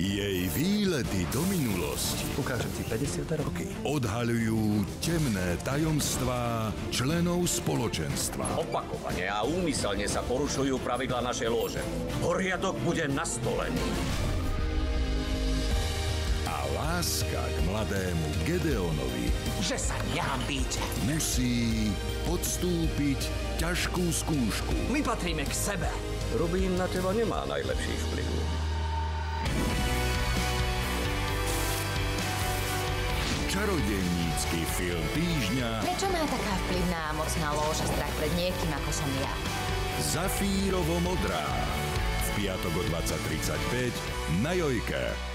Jej výlety do minulosti Ukážem ti 50 roky. odhaľujú temné tajomstvá členov spoločenstva. Opakovane a úmyselne sa porušujú pravidla našej lóže. Poriadok bude nastolený. A láska k mladému Gedeonovi že sa nehambíte. musí podstúpiť ťažkú skúšku. My patríme k sebe. Rubín na teba nemá najlepší vplyv. Čarodejnícky film týždňa Prečo má taká vplyvná a mocná lóža strach pred niekým, ako som ja? Zafírovo modrá. V piatok o 20.35 na Jojke.